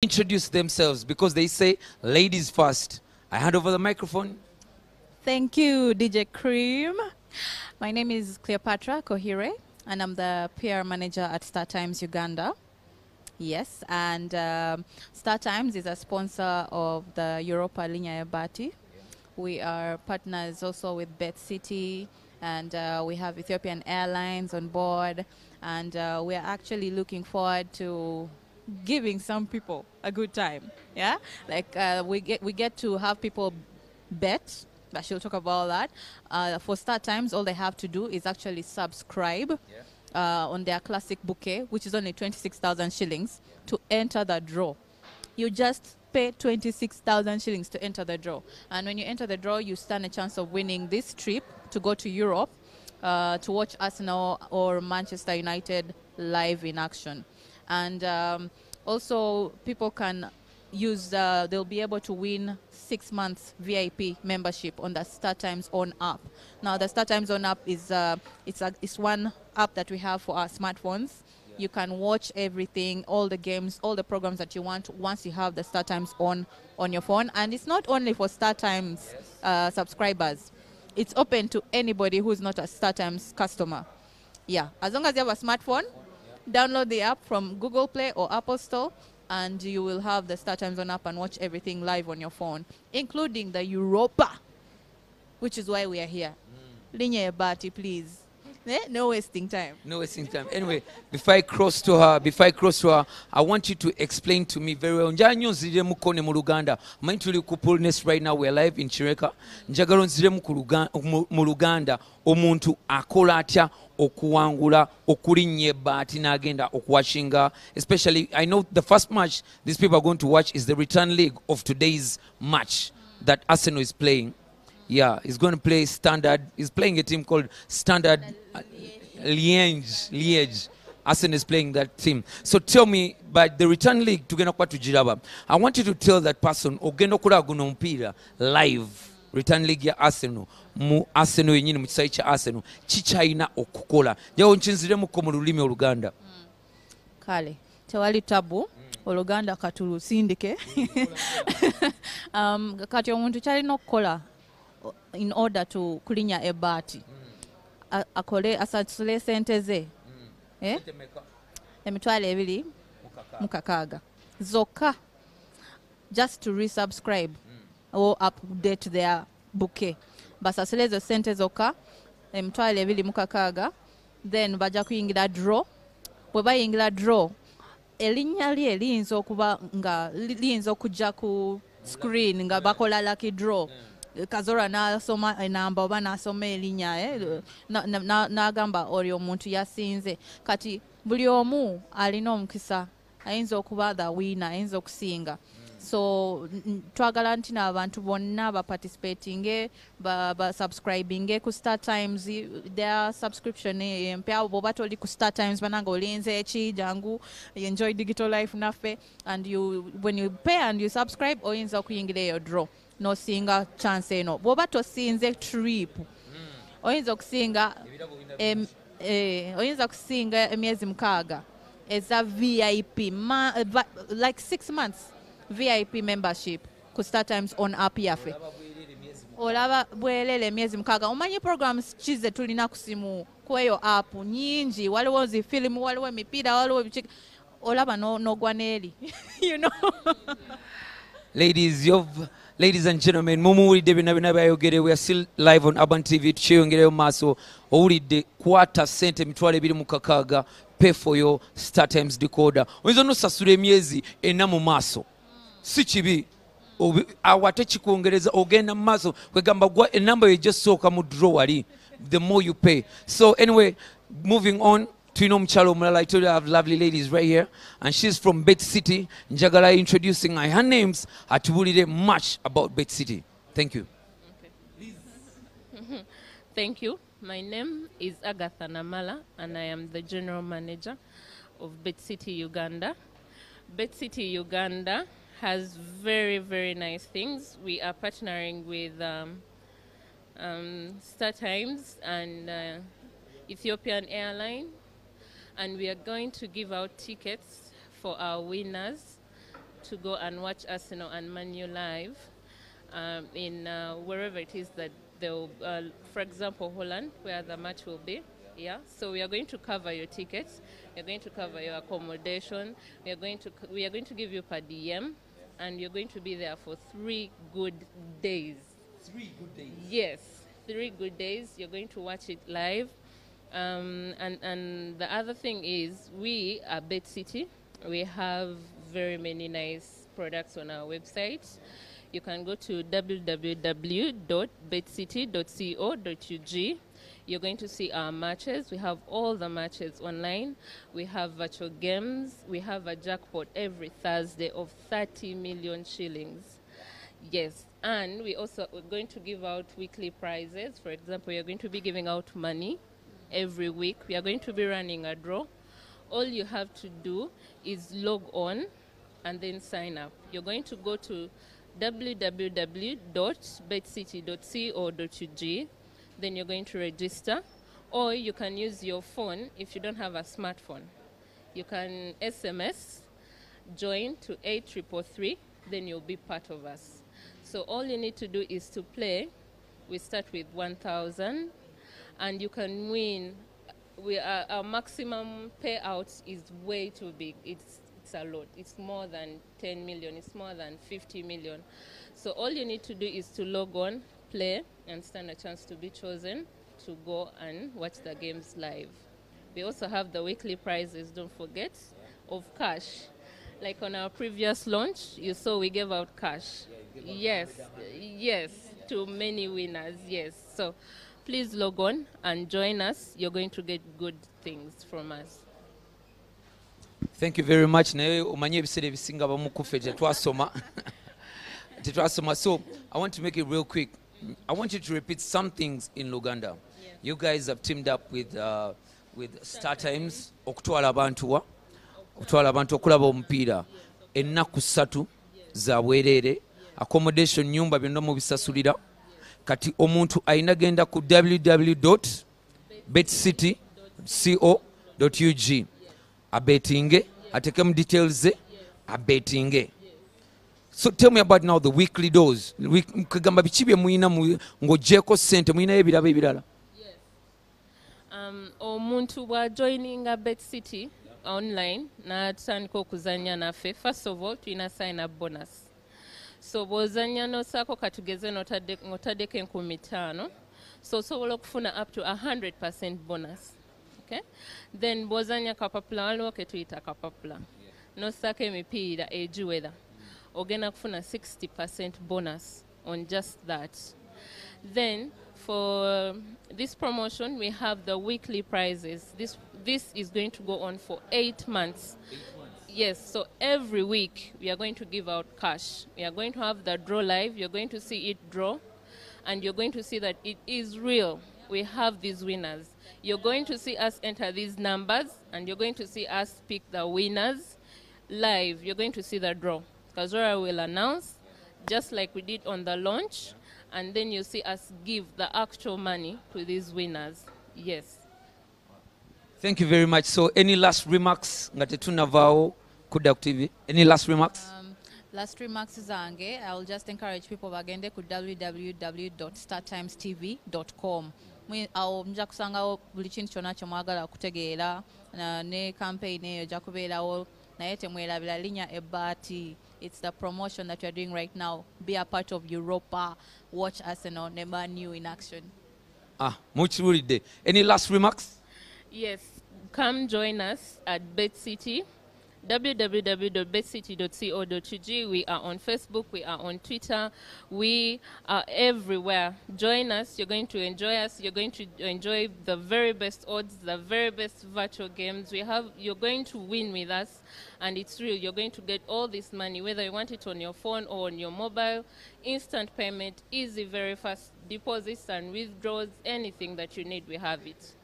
introduce themselves because they say ladies first. I hand over the microphone. Thank you, DJ Cream. My name is Cleopatra Koheirwe, and I'm the PR manager at Star Times Uganda. Yes, and um, Star Times is a sponsor of the Europa Linya Ebbati. We are partners also with Bet City, and uh, we have Ethiopian Airlines on board, and uh, we are actually looking forward to giving some people a good time. Yeah, like uh, we get we get to have people bet. But she'll talk about that. Uh, for start Times, all they have to do is actually subscribe uh, on their classic bouquet, which is only 26,000 shillings, to enter the draw. You just pay 26,000 shillings to enter the draw. And when you enter the draw, you stand a chance of winning this trip to go to Europe uh, to watch Arsenal or Manchester United live in action. And um, also, people can use, uh, they'll be able to win six months VIP membership on the Star Times ON app. Now, the Star Times ON app is uh, it's, a, it's one app that we have for our smartphones. You can watch everything, all the games, all the programs that you want once you have the Star Times on on your phone. And it's not only for Star Times uh, subscribers. It's open to anybody who's not a Star Times customer. Yeah, as long as you have a smartphone, download the app from Google Play or Apple Store, and you will have the Star Times on app and watch everything live on your phone, including the Europa, which is why we are here. Mm. Linya Ebbati, please. Eh? No wasting time. No wasting time. Anyway, before I cross to her, before I cross to her, I want you to explain to me very well. Njala nnyo nziremu kone mu Luganda. Manyi tuli ku Pulness right now, we're live in Chireka. Njagala Luga- mu- Luganda omuntu akola atya okuwangula okulinnya ebbaati n'agenda okuwashinga especially i know the first match these people are going to watch is the return leg of today's match that arsenal is playing yeah he's going to play standard. He's playing a team called standard Liège. liege arsenal is playing that team. So tell me by the return league tugenda kuba tujiraba. i want you to tell that person ogenda okulaba guno omupiira live return league ya arsenal mu arsenal yenyini mu kisayi kya arsenal kikyalina okukola. Jawo nkinziremukko mu lulimi oluganda. Kale tewali tabu. Oluganda katulusindike. Um, kati omuntu kyalina okukola in order to kulinya ebaati akole asasule sente ze eh? emitwalo ebiri mu kakaaga zokka just to resubscribe. Or update their bouquet. Basasule ezo sente zokka emitwalo ebiri mu kakaaga then bajja kuyingira draw. Bwe bayingira draw erinnya lye liyinza okuba nga li- liyinza okujja ku screen nga bakola lucky draw kazora n'asoma enamba oba n'asoma erinnya eh, na- na- na- n'agamba oli omuntu yasinze kati buli omu alina omukisa ayinza okuba the winner ayinza okusinga. So twagala nti n'abantu bonna baparticipatinge basubscribinge ku star times. Their subscription eh, empya bwoba toli ku star times bananga olinze eki jangu enjoy digital life naffe. And you when you pay and you subscribe oyinza okuyingira eyo draw nosinga chance eno. Bwoba tosinze trip oyinza okusinga eh, oyinza kusinga emyezi mukaaga eza vip ma, va, like six months vip membership ku star times on app yaffe. Olaba bwerere emyezi mukaaga. Omanyi programs ki ze tulina ku simu kweyo app nyingi. Waliwo zifilimu waliwo emipiira waliwo biki olaba no- n'ogwa n'eri. You know? Ladies you've ladies and gentlemen mumuwulidde byonna byonna byayogere we are still live on urban tv tukyeyongereyo mu maaso owulidde kwata sente emitwalo ebiri mu kakaaga pay for your star times decoder. Oyinza nosasula emyezi ena mu maaso si kibi Obi- awo ate kikwongereza ogenda mu maaso kwegamba gwa enamba yejasooka mu draw wali the more you pay. So anyway moving on tulina omukyalo omulala i told you I have lovely ladies right here and she's from bet city njagala introducing her her names atubulire much about bet city thank you Okay. Thank you. My name is Agatha Namala, and I am the general manager of Bet City Uganda. Bet City Uganda has very, very nice things. We are partnering with um, um, Star Times and uh, Ethiopian Airline, and we are going to give out tickets for our winners to go and watch Arsenal and Man U live um, in uh, wherever it is that they'll, uh, for example, Holland, where the match will be. Yeah, so we are going to cover your tickets. We are going to cover your accommodation. We are going to we are going to give you per diem, and you're going to be there for three good days. Three good days. Yes, three good days. You're going to watch it live. Um, and, and the other thing is, we are Bet City. We have very many nice products on our website. You can go to www.betcity.co.ug. You're going to see our matches. We have all the matches online. We have virtual games. We have a jackpot every Thursday of 30 million shillings. Yes, and we also we're going to give out weekly prizes. For example, we are going to be giving out money every week. We are going to be running a draw. All you have to do is log on and then sign up. You're going to go to www.betcity.co.ug. Then you're going to register, or you can use your phone if you don't have a smartphone. You can SMS join to 8333, then you'll be part of us. So all you need to do is to play. We start with 1,000, and you can win. We our maximum payout is way too big. It's it's a lot. It's more than 10 million. It's more than 50 million. So all you need to do is to log on, play, and stand a chance to be chosen to go and watch the games live. We also have the weekly prizes, don't forget, of cash. Like on our previous launch, you saw we gave out cash. yes, yes, to many winners, yes. So please log on and join us. You're going to get good things from us. thank you very much naye omanye ebiseera ebisinga bamu kuffe tetwasoma tetwasoma so i want to make it real quick. I want you to repeat some things in luganda. You guys have teamed up with, uh, with star times okutwala abantu wa okutwala abantu okulaba omupiira. Ennaku ssatu za bwereere accommodation nyumba byonna mubisasulira kati omuntu ayina genda ku www betcity co ug abetinge atekemu details ze abetinge. So tell me about now the weekly dose. Kagamba biki bye muyina mu- ng'ogjeeko sente muyinayo ebirabo ebirala? Um, omuntu bw'ajoininga bet city online n'atandika okuzannya naffe. First of all tulina sign up bonus so bw'ozannya n'osaako katugeze ng'otaddeko enkumi ttaano so osobola okufuna up to 100 percent bonus okay? then bw'ozannya kapapula waliwo ke tuyita kapapula n'ossaako emipiira egiwera ogenda kufuna 60 percent bonus on just that then for this promotion, we have the weekly prizes. This this is going to go on for eight months. Yes, so every week we are going to give out cash. We are going to have the draw live. You're going to see it draw, and you're going to see that it is real. We have these winners. You're going to see us enter these numbers, and you're going to see us pick the winners live. You're going to see the draw. Kazora will announce, just like we did on the launch, and then you see us give the actual money to these winners. Yes. thank you very much so any last remarks nga tetunavaawo kudda ku tv any last remarks? Um, last remarks zange i will just encourage people bagende ku www.startimestv.com awo nja kusangawo buli kintu kyonna kyemwagala okutegeera na- ne campaign eyo ejja kubeerawo naye temwerabira linya ebbaati it's the promotion that we're doing right now. Be a part of europa. Watch arsenal. Ne Man U in action. Ah mukiwulidde any last remarks? Yes. Come join us at Bet City. www.betcity.co.ug. We are on Facebook, we are on Twitter, we are everywhere. Join us, you're going to enjoy us, you're going to enjoy the very best odds, the very best virtual games. We have you're going to win with us and it's real. You're going to get all this money, whether you want it on your phone or on your mobile, instant payment, easy, very fast deposits and withdrawals, anything that you need, we have it.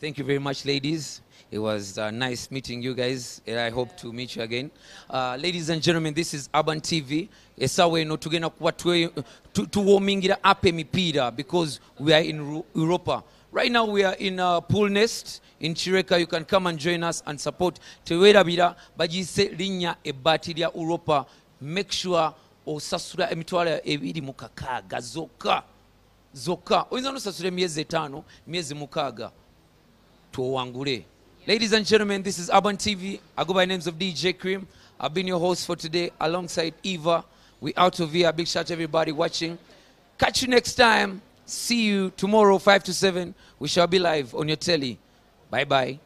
Thank you very much, ladies. It was uh, nice meeting you guys, I hope to meet you again. Uh, ladies and gentlemen, this is Urban TV. Essaawa eno tugenda kuba twe- tu- tuwoomingira up emipiira because we are in Europa. right now we are in uh, pool nest in chireka you can come and join us and support teweerabira bagiyise linnya ebbaati lya uropa make sure osasula emitwalo ebiri mu kakaaga zokka zokka oyinza nosasula emyezi etaano myezi mukaaga ladies and gentlemen this is urban tv i go by names of dj cream. I've been your host for today. Alongside eva we out of here. Big shout to everybody watching. Catch you next time. See you tomorrow 5 to 7 we shall be live on your telly. Bye bye